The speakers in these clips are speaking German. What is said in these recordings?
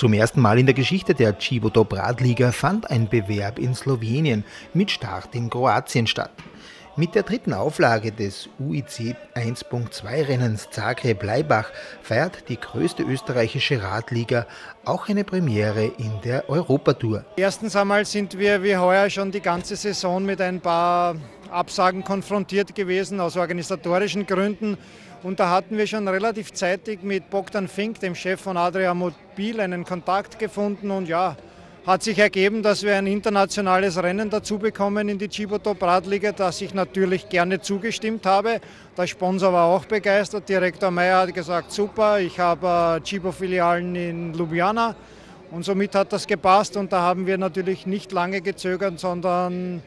Zum ersten Mal in der Geschichte der Cibodop Radliga fand ein Bewerb in Slowenien mit Start in Kroatien statt. Mit der dritten Auflage des UIC 1.2 Rennens Zagreb-Leibach feiert die größte österreichische Radliga auch eine Premiere in der Europatour. Erstens einmal sind wir wie heuer schon die ganze Saison mit ein paar Absagen konfrontiert gewesen aus organisatorischen Gründen. Und da hatten wir schon relativ zeitig mit Bogdan Fink, dem Chef von Adria Mobil, einen Kontakt gefunden. Und ja, hat sich ergeben, dass wir ein internationales Rennen dazu bekommen in die Chibotop Radliga, das ich natürlich gerne zugestimmt habe. Der Sponsor war auch begeistert. Direktor Meyer hat gesagt, super, ich habe äh, Chibo-Filialen in Ljubljana. Und somit hat das gepasst und da haben wir natürlich nicht lange gezögert, sondern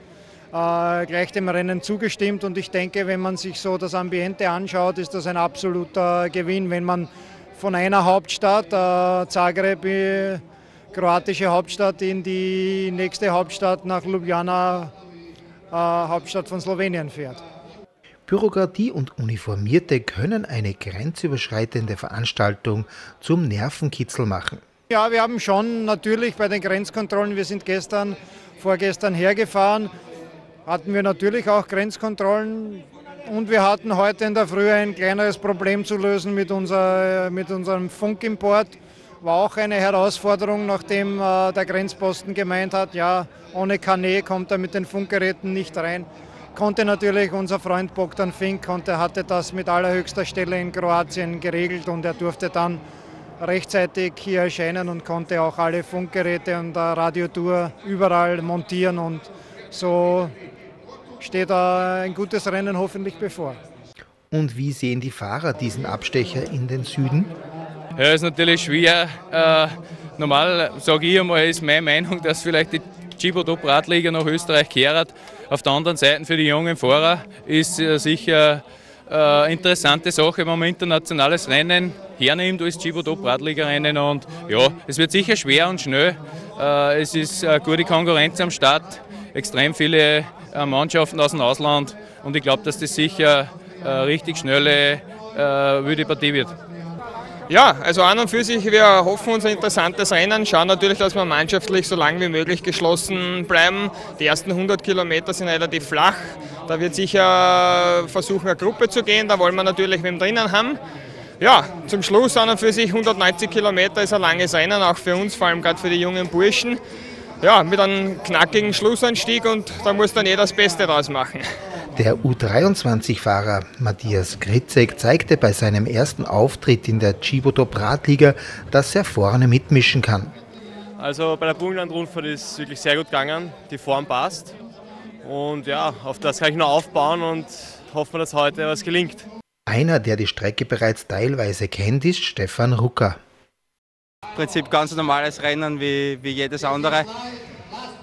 gleich dem Rennen zugestimmt. Und ich denke, wenn man sich so das Ambiente anschaut, ist das ein absoluter Gewinn, wenn man von einer Hauptstadt, äh, Zagreb, äh, kroatische Hauptstadt, in die nächste Hauptstadt nach Ljubljana, äh, Hauptstadt von Slowenien fährt. Bürokratie und Uniformierte können eine grenzüberschreitende Veranstaltung zum Nervenkitzel machen. Ja, wir haben schon natürlich bei den Grenzkontrollen, wir sind gestern, vorgestern hergefahren, hatten wir natürlich auch Grenzkontrollen und wir hatten heute in der Früh ein kleineres Problem zu lösen mit, unser, mit unserem Funkimport. War auch eine Herausforderung, nachdem äh, der Grenzposten gemeint hat, ja, ohne Kanä kommt er mit den Funkgeräten nicht rein. Konnte natürlich unser Freund Bogdan Fink, konnte, hatte das mit allerhöchster Stelle in Kroatien geregelt und er durfte dann rechtzeitig hier erscheinen und konnte auch alle Funkgeräte und der Radiotour überall montieren und so steht ein gutes Rennen hoffentlich bevor. Und wie sehen die Fahrer diesen Abstecher in den Süden? Ja, ist natürlich schwer. Äh, normal sage ich einmal, ist meine Meinung, dass vielleicht die Gibodop Radliga nach Österreich kehrt. Auf der anderen Seite für die jungen Fahrer ist äh, sicher eine äh, interessante Sache, wenn man internationales Rennen hernimmt als Gibodop Radliga Rennen und ja, es wird sicher schwer und schnell. Äh, es ist eine gute Konkurrenz am Start, extrem viele äh, Mannschaften aus dem Ausland und ich glaube, dass das sicher eine richtig schnelle, äh, wilde Partie wird. Ja, also an und für sich, wir hoffen uns ein interessantes Rennen, schauen natürlich, dass wir mannschaftlich so lange wie möglich geschlossen bleiben. Die ersten 100 Kilometer sind relativ flach, da wird sicher versuchen, eine Gruppe zu gehen, da wollen wir natürlich wem drinnen haben. Ja, zum Schluss an und für sich 190 Kilometer ist ein langes Rennen, auch für uns, vor allem gerade für die jungen Burschen ja, mit einem knackigen Schlussanstieg und da muss dann jeder das Beste draus machen. Der U23-Fahrer Matthias Gritzek zeigte bei seinem ersten Auftritt in der Chibotop Radliga, dass er vorne mitmischen kann. Also bei der Burgenland-Rundfahrt ist es wirklich sehr gut gegangen, die Form passt und ja, auf das kann ich nur aufbauen und hoffen, dass heute was gelingt. Einer, der die Strecke bereits teilweise kennt, ist Stefan Rucker. Prinzip ganz normales Rennen wie, wie jedes andere.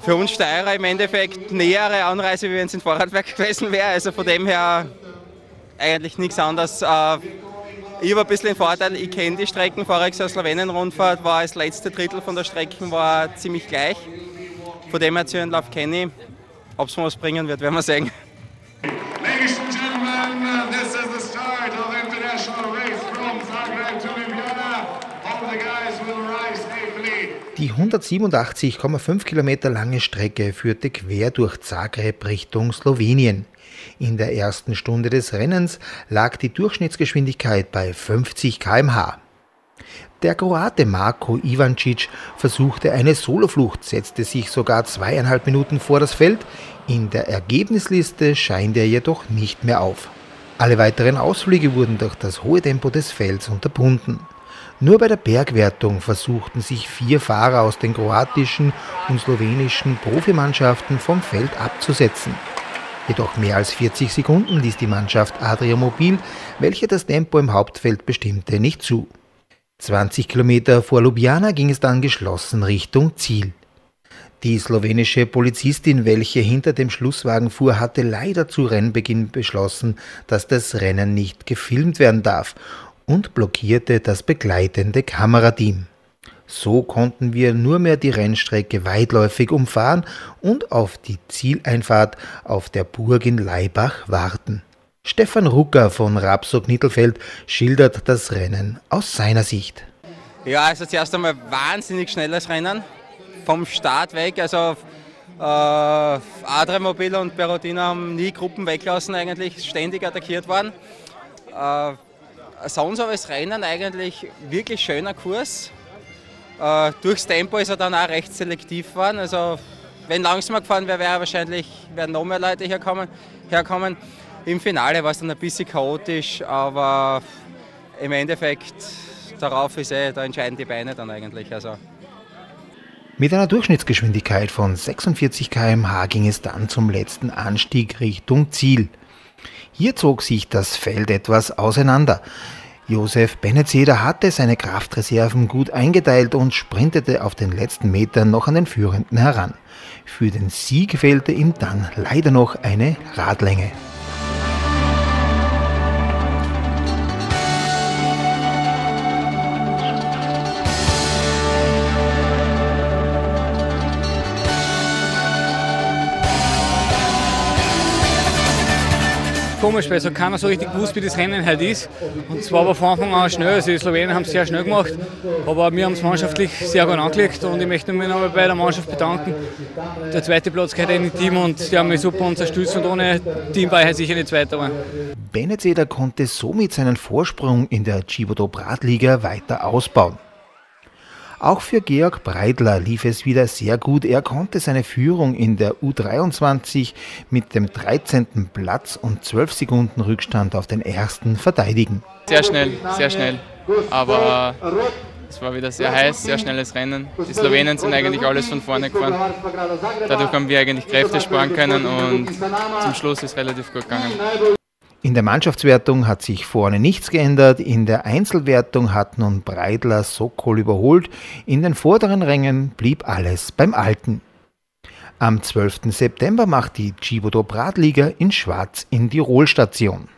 Für uns Steirer im Endeffekt nähere Anreise, wie wenn es in Vorarlberg gewesen wäre. Also von dem her eigentlich nichts anderes. Äh, ich habe ein bisschen den Vorteil, ich kenne die Strecken. Voriges Jahr Slowenien-Rundfahrt war das letzte Drittel von der Strecken war ziemlich gleich. Von dem her Zürnlauf kenne ich. Ob es mir was bringen wird, werden wir sehen. Die 187,5 Kilometer lange Strecke führte quer durch Zagreb Richtung Slowenien. In der ersten Stunde des Rennens lag die Durchschnittsgeschwindigkeit bei 50 km/h. Der Kroate Marko Ivancic versuchte eine Soloflucht, setzte sich sogar zweieinhalb Minuten vor das Feld. In der Ergebnisliste scheint er jedoch nicht mehr auf. Alle weiteren Ausflüge wurden durch das hohe Tempo des Felds unterbunden. Nur bei der Bergwertung versuchten sich vier Fahrer aus den kroatischen und slowenischen Profimannschaften vom Feld abzusetzen. Jedoch mehr als 40 Sekunden ließ die Mannschaft Adria Mobil, welche das Tempo im Hauptfeld bestimmte, nicht zu. 20 Kilometer vor Ljubljana ging es dann geschlossen Richtung Ziel. Die slowenische Polizistin, welche hinter dem Schlusswagen fuhr, hatte leider zu Rennbeginn beschlossen, dass das Rennen nicht gefilmt werden darf und blockierte das begleitende Kamerateam. So konnten wir nur mehr die Rennstrecke weitläufig umfahren und auf die Zieleinfahrt auf der Burg in Leibach warten. Stefan Rucker von Rapsog Nittelfeld schildert das Rennen aus seiner Sicht. Ja, also zuerst einmal wahnsinnig schnelles Rennen. Vom Start weg. Also äh, Adremobil und Perotino haben nie Gruppen weglassen, eigentlich ständig attackiert worden. Äh, das Rennen eigentlich wirklich schöner Kurs. Äh, durchs Tempo ist er dann auch recht selektiv geworden. Also wenn langsamer gefahren wäre, wäre wahrscheinlich wären noch mehr Leute herkommen. herkommen. Im Finale war es dann ein bisschen chaotisch, aber im Endeffekt darauf ist eh, da entscheiden die Beine dann eigentlich. Also. Mit einer Durchschnittsgeschwindigkeit von 46 km/h ging es dann zum letzten Anstieg Richtung Ziel. Hier zog sich das Feld etwas auseinander. Josef Benezeder hatte seine Kraftreserven gut eingeteilt und sprintete auf den letzten Metern noch an den Führenden heran. Für den Sieg fehlte ihm dann leider noch eine Radlänge. Komisch, weil so keiner so richtig gewusst, wie das Rennen halt ist. Und zwar war von Anfang an schnell. Also die Slowenen haben es sehr schnell gemacht, aber wir haben es mannschaftlich sehr gut angelegt und ich möchte mich nochmal bei der Mannschaft bedanken. Der zweite Platz gehört in Team und die haben mich super unterstützt und ohne Team war ich halt sicher nicht Zweiter geworden. Konnte somit seinen Vorsprung in der Chibodo Bratliga weiter ausbauen. Auch für Georg Breidler lief es wieder sehr gut. Er konnte seine Führung in der U23 mit dem 13. Platz und 12 Sekunden Rückstand auf den ersten verteidigen. Sehr schnell, sehr schnell. Aber es war wieder sehr heiß, sehr schnelles Rennen. Die Slowenen sind eigentlich alles von vorne gefahren. Dadurch haben wir eigentlich Kräfte sparen können und zum Schluss ist relativ gut gegangen. In der Mannschaftswertung hat sich vorne nichts geändert. In der Einzelwertung hat nun Breidler Sokol überholt. In den vorderen Rängen blieb alles beim Alten. Am 12. September macht die Chibodo Bratliga in Schwarz in Tirol Station.